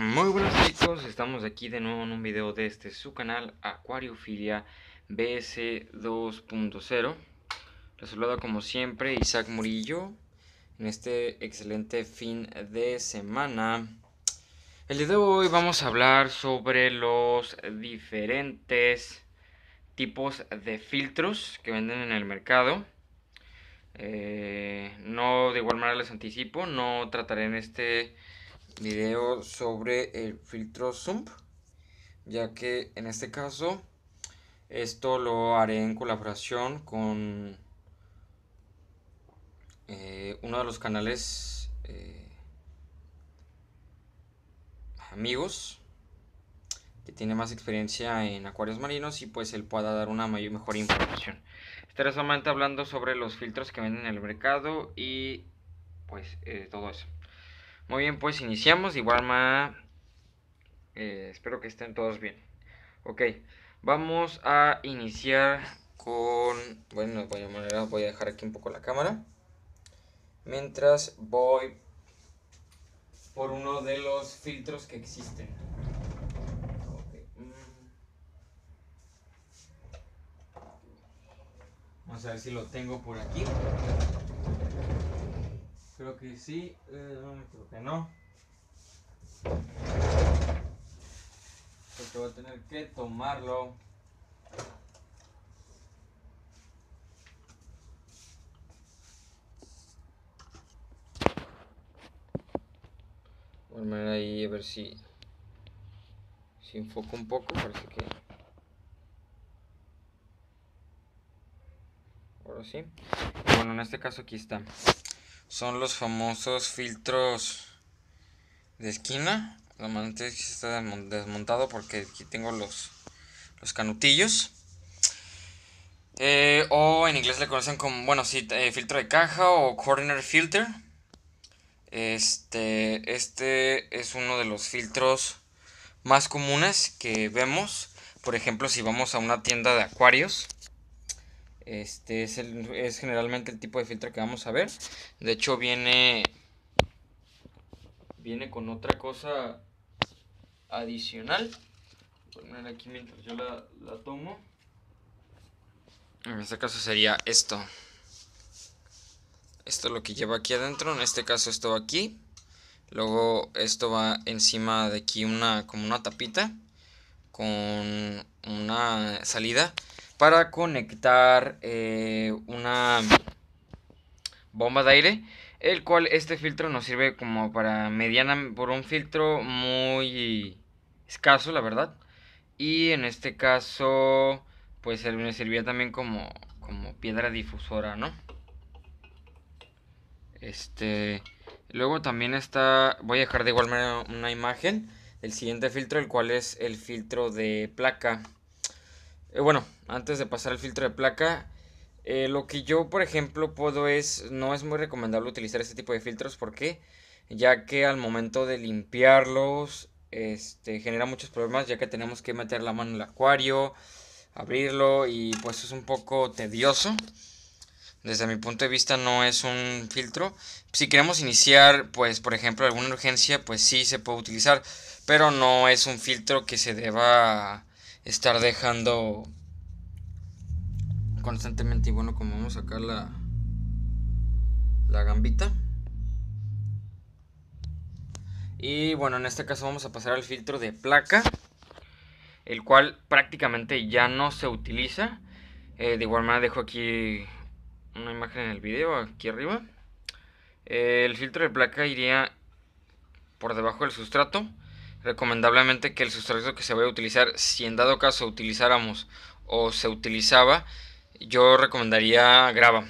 Muy buenos chicos, estamos aquí de nuevo en un video de este su canal Acuariofilia BS 2.0 Les saluda como siempre Isaac Murillo en este excelente fin de semana. El día de hoy vamos a hablar sobre los diferentes tipos de filtros que venden en el mercado. Eh, No de igual manera les anticipo, no trataré en este video sobre el filtro zoom ya que en este caso esto lo haré en colaboración con eh, uno de los canales eh, amigos que tiene más experiencia en acuarios marinos y pues él pueda dar una mayor, mejor información. Estaré solamente hablando sobre los filtros que venden en el mercado y pues eh, todo eso. Muy bien, pues iniciamos. Igual más. Eh, espero que estén todos bien. Ok, vamos a iniciar con. Bueno, de manera voy a dejar aquí un poco la cámara. Mientras voy por uno de los filtros que existen. Mm. Vamos a ver si lo tengo por aquí. Creo que sí, eh, creo que no. Porque voy a tener que tomarlo. Voy a poner ahí a ver si si enfoco un poco, parece que ahora sí. Bueno, en este caso aquí está son los famosos filtros de esquina. Normalmente está desmontado porque aquí tengo los, los canutillos. Eh, o en inglés le conocen como, bueno, eh, filtro de caja o corner filter. Este, este es uno de los filtros más comunes que vemos. Por ejemplo, si vamos a una tienda de acuarios este es, es generalmente el tipo de filtro que vamos a ver. De hecho viene viene con otra cosa adicional. Voy a poner aquí mientras yo la, la tomo. En este caso sería esto. Esto es lo que lleva aquí adentro. En este caso esto va aquí. Luego esto va encima de aquí una como una tapita con una salida para conectar eh, una bomba de aire el cual este filtro nos sirve como para mediana por un filtro muy escaso la verdad. Y en este caso pues me servía también como, como piedra difusora no este luego también está voy a dejar de igual manera una imagen del siguiente filtro el cual es el filtro de placa eh, bueno, antes de pasar al filtro de placa, eh, lo que yo, por ejemplo, puedo es, no es muy recomendable utilizar este tipo de filtros, ¿por qué? Ya que al momento de limpiarlos, este, genera muchos problemas, ya que tenemos que meter la mano en el acuario, abrirlo y pues es un poco tedioso. Desde mi punto de vista no es un filtro. Si queremos iniciar, pues por ejemplo, alguna urgencia, pues sí se puede utilizar, pero no es un filtro que se deba estar dejando constantemente y bueno como vamos a sacar la la gambita. Y bueno en este caso vamos a pasar al filtro de placa el cual prácticamente ya no se utiliza. Eh, de igual manera dejo aquí una imagen en el video aquí arriba. Eh, el filtro de placa iría por debajo del sustrato recomendablemente que el sustrato que se vaya a utilizar, si en dado caso utilizáramos o se utilizaba, yo recomendaría grava.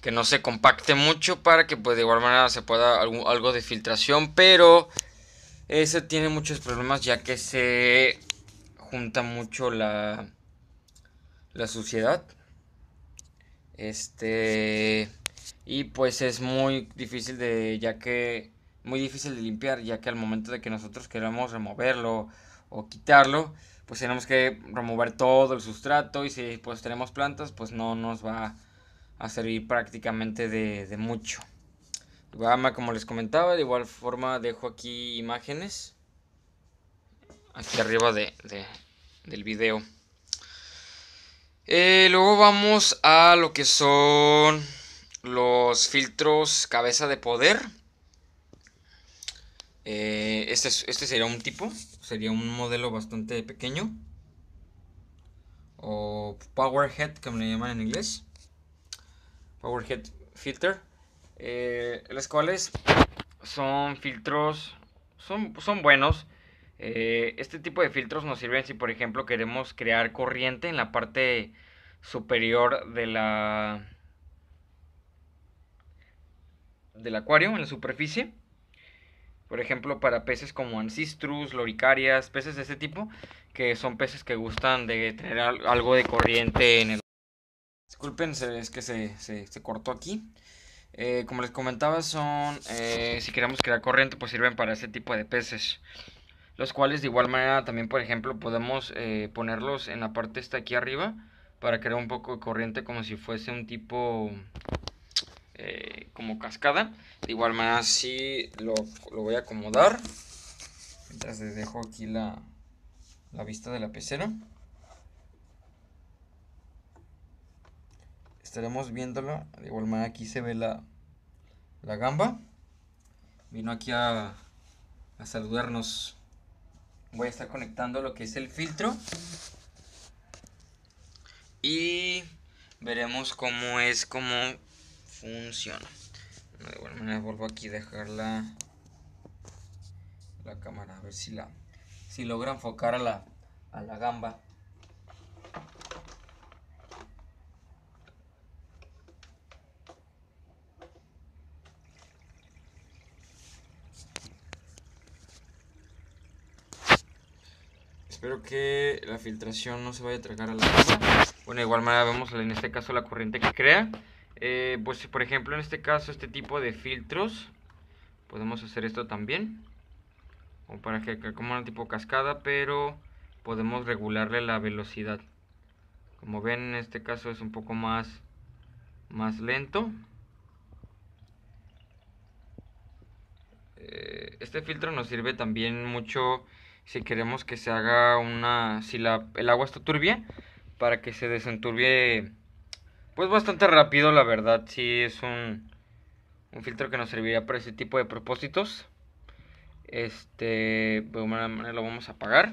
Que no se compacte mucho para que pues, de igual manera se pueda algo, algo de filtración, pero ese tiene muchos problemas ya que se junta mucho la, la suciedad. Este y pues es muy difícil de ya que muy difícil de limpiar, ya que al momento de que nosotros queramos removerlo o quitarlo, pues tenemos que remover todo el sustrato y si pues tenemos plantas, pues no nos va a servir prácticamente de, mucho. Como les comentaba, de igual forma dejo aquí imágenes. Aquí arriba de, del video. Eh, luego vamos a lo que son los filtros cabeza de poder. Eh, este, este sería un tipo, sería un modelo bastante pequeño. O power head, como le llaman en inglés. Power head filter. Eh, las cuales son filtros, son, son buenos. Eh, este tipo de filtros nos sirven si por ejemplo queremos crear corriente en la parte superior de la del acuario, en la superficie. Por ejemplo, para peces como Ancistrus, Loricarias, peces de este tipo, que son peces que gustan de tener algo de corriente en el... Disculpen, es que se, se, cortó aquí. Eh, como les comentaba, son, eh, si queremos crear corriente, pues sirven para ese tipo de peces. Los cuales de igual manera también, por ejemplo, podemos eh, ponerlos en la parte esta aquí arriba para crear un poco de corriente como si fuese un tipo eh, como cascada. De igual manera si lo, voy a acomodar. Mientras les dejo aquí la, la vista de la pecera. Estaremos viéndolo. De igual manera aquí se ve la, la gamba. Vino aquí a, a saludarnos. Voy a estar conectando lo que es el filtro. Y veremos cómo es, cómo funciona. de igual manera vuelvo aquí a dejar la, la cámara, a ver si la si logra enfocar a la, a la gamba. Espero que la filtración no se vaya a tragar a la gamba. Bueno, de igual manera vemos en este caso la corriente que crea. Eh, pues por ejemplo en este caso este tipo de filtros podemos hacer esto también. O para que como un tipo cascada pero podemos regularle la velocidad. Como ven en este caso es un poco más más lento. Eh, este filtro nos sirve también mucho si queremos que se haga una si la, el agua está turbia para que se desenturbie pues bastante rápido, la verdad. Sí, es un, un filtro que nos serviría para ese tipo de propósitos. Este, de alguna manera lo vamos a apagar.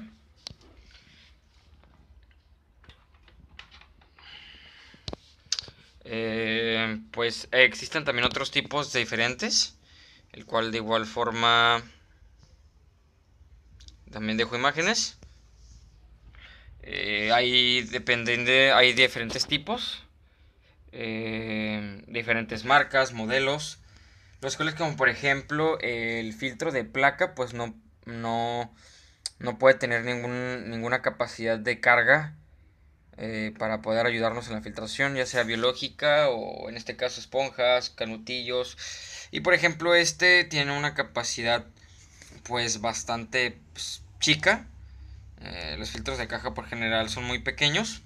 Eh, pues existen también otros tipos diferentes, el cual de igual forma también dejo imágenes. Eh, hay, dependen hay diferentes tipos. Eh, diferentes marcas, modelos, los cuales como por ejemplo el filtro de placa pues no, no, no puede tener ningún, ninguna capacidad de carga eh, para poder ayudarnos en la filtración, ya sea biológica o en este caso esponjas, canutillos. Y por ejemplo este tiene una capacidad pues bastante pues, chica. Eh, los filtros de caja por general son muy pequeños.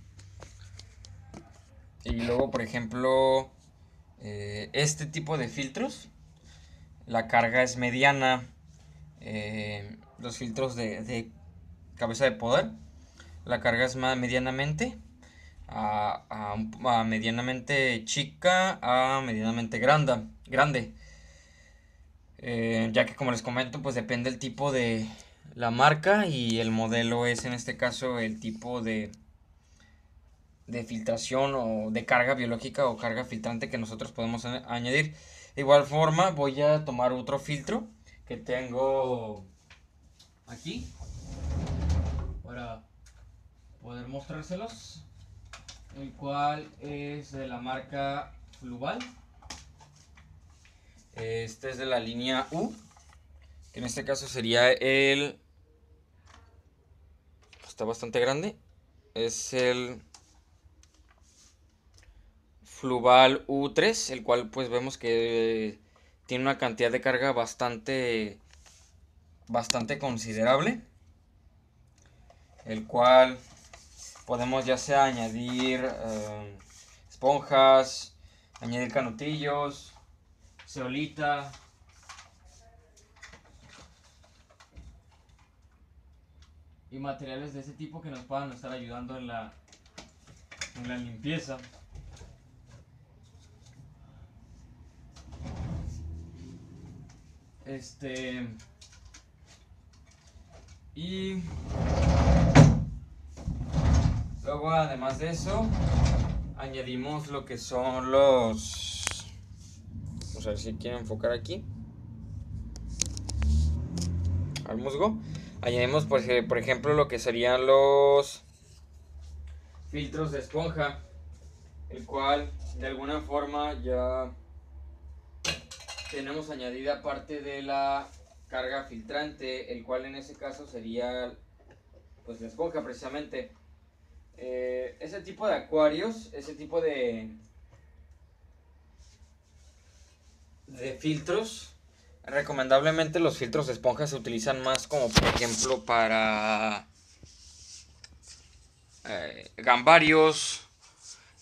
Y luego, por ejemplo, eh, este tipo de filtros, la carga es mediana. Eh, los filtros de, cabeza de poder, la carga es más medianamente. A, medianamente chica a medianamente grande, grande. Eh, ya que como les comento pues depende el tipo de la marca y el modelo es en este caso el tipo de de filtración o de carga biológica o carga filtrante que nosotros podemos añadir. De igual forma voy a tomar otro filtro que tengo aquí para poder mostrárselos. El cual es de la marca Fluval. Este es de la línea U. Que en este caso sería el... Está bastante grande. Es el Fluval U3, el cual pues vemos que eh, tiene una cantidad de carga bastante bastante considerable, el cual podemos ya sea añadir eh, esponjas, añadir canutillos, ceolita, y materiales de ese tipo que nos puedan estar ayudando en la, en la limpieza. Este. Y. Luego, además de eso, añadimos lo que son los. Vamos a ver si quiero enfocar aquí. Al musgo. Añadimos, pues, eh, por ejemplo, lo que serían los filtros de esponja. El cual, de alguna forma, ya tenemos añadida parte de la carga filtrante, el cual en ese caso sería pues la esponja precisamente. Eh, ese tipo de acuarios, ese tipo de, de filtros, recomendablemente los filtros de esponja se utilizan más como por ejemplo para eh, gambarios,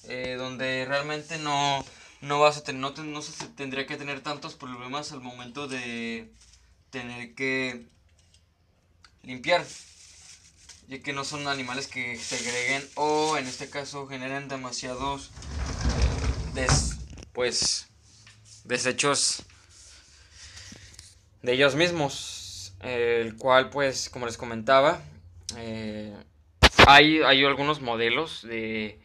eh, donde realmente no no vas a tener, no, se tendría que tener tantos problemas al momento de tener que limpiar ya que no son animales que segreguen o en este caso generen demasiados des, pues desechos de ellos mismos el cual pues como les comentaba eh, hay, hay algunos modelos de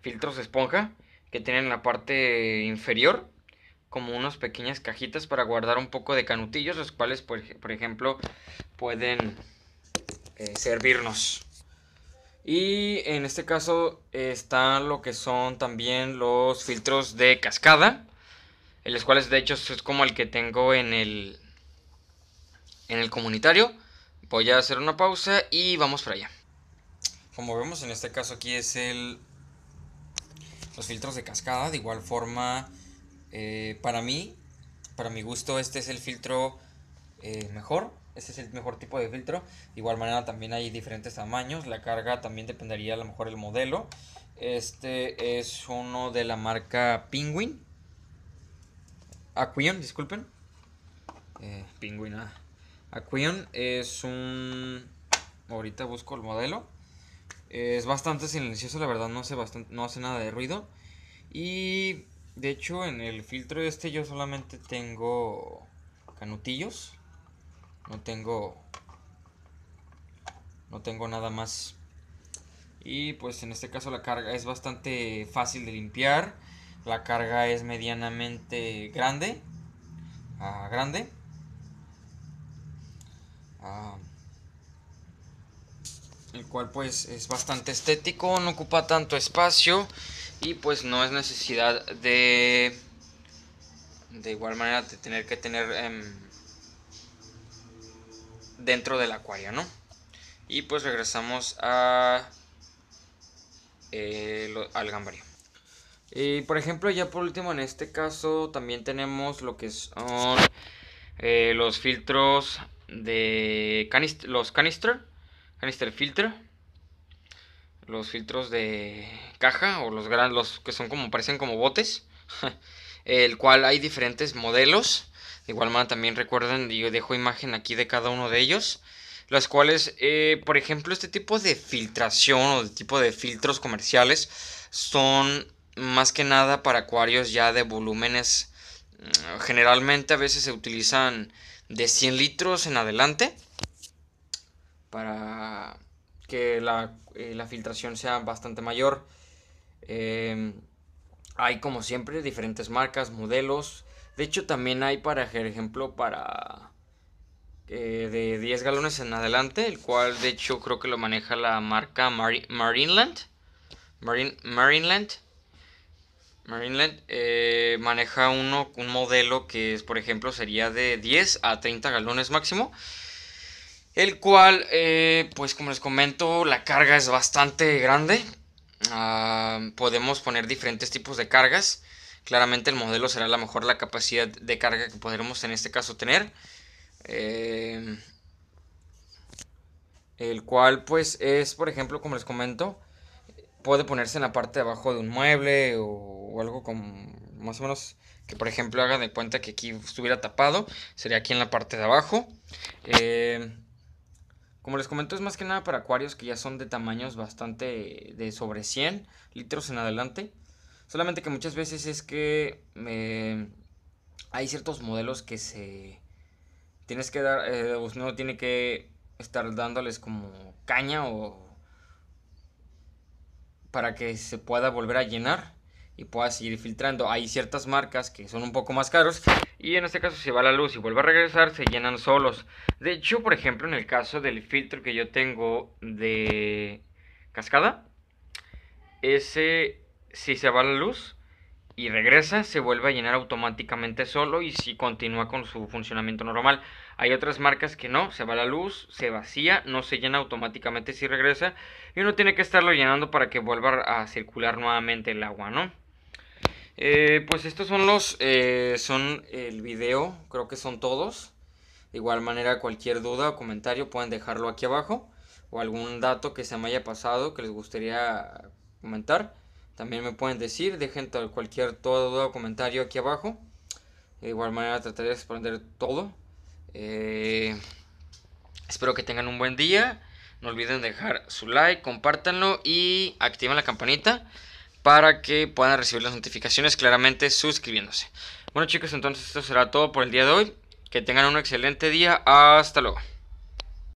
filtros de esponja que tienen la parte inferior como unas pequeñas cajitas para guardar un poco de canutillos, los cuales, por, ejemplo, pueden eh, servirnos. Y en este caso están lo que son también los filtros de cascada, en los cuales de hecho es como el que tengo en el, en el comunitario. Voy a hacer una pausa y vamos para allá. Como vemos en este caso aquí es el los filtros de cascada. De igual forma, eh, para mí, para mi gusto, este es el filtro eh, mejor. Este es el mejor tipo de filtro. De igual manera también hay diferentes tamaños. La carga también dependería a lo mejor el modelo. Este es uno de la marca Penguin. Aquion, disculpen. Eh, Penguin, ah. Aquion es un... Ahorita busco el modelo. Es bastante silencioso, la verdad, no hace, bastante, no hace nada de ruido. Y de hecho en el filtro este yo solamente tengo canutillos. No tengo... No tengo nada más. Y pues en este caso la carga es bastante fácil de limpiar. La carga es medianamente grande. Ah, grande. El cual pues es bastante estético, no ocupa tanto espacio y pues no es necesidad de de igual manera de tener que tener em, dentro del acuario, ¿no? Y pues regresamos a eh, al gambario. Y por ejemplo, ya por último en este caso también tenemos lo que son eh, los filtros de los canister canister filter los filtros de caja o los grandes los que son como parecen como botes el cual hay diferentes modelos. De igual manera también recuerden yo dejo imagen aquí de cada uno de ellos. Los cuales eh, por ejemplo este tipo de filtración o de tipo de filtros comerciales son más que nada para acuarios ya de volúmenes. Mm, generalmente a veces se utilizan de 100 litros en adelante para que eh, la, filtración sea bastante mayor. Em, hay como siempre diferentes marcas, modelos. De hecho también hay para ejemplo para eh, de 10 galones en adelante, el cual de hecho creo que lo maneja la marca Marineland. Marineland. Marineland eh, maneja uno, un modelo que es, por ejemplo, sería de 10 a 30 galones máximo el cual, eh, pues como les comento, la carga es bastante grande. Ah, podemos poner diferentes tipos de cargas. Claramente el modelo será la mejor la capacidad de carga que podremos en este caso tener. Eh, el cual pues es, por ejemplo, como les comento, puede ponerse en la parte de abajo de un mueble o, algo como más o menos que por ejemplo haga de cuenta que aquí estuviera tapado. Sería aquí en la parte de abajo. Eh, Como les comento, es más que nada para acuarios que ya son de tamaños bastante de sobre 100 litros en adelante. Solamente que muchas veces es que eh, hay ciertos modelos que se... Tienes que dar, eh, uno tiene que estar dándoles como caña o para que se pueda volver a llenar y pueda seguir filtrando. Hay ciertas marcas que son un poco más caros y en este caso si va la luz y vuelve a regresar se llenan solos. De hecho, por ejemplo, en el caso del filtro que yo tengo de cascada, ese si se va la luz y regresa se vuelve a llenar automáticamente solo y si continúa con su funcionamiento normal. Hay otras marcas que no, se va la luz, se vacía, no se llena automáticamente si regresa y uno tiene que estarlo llenando para que vuelva a circular nuevamente el agua, ¿no? Eh, pues estos son los, eh, son el video, creo que son todos. De igual manera, cualquier duda o comentario pueden dejarlo aquí abajo. O algún dato que se me haya pasado que les gustaría comentar. También me pueden decir, dejen cualquier toda duda o comentario aquí abajo. De igual manera trataré de responder todo. Eh, espero que tengan un buen día. No olviden dejar su like, compártanlo y activen la campanita para que puedan recibir las notificaciones claramente suscribiéndose. Bueno chicos, entonces esto será todo por el día de hoy. Que tengan un excelente día. Hasta luego.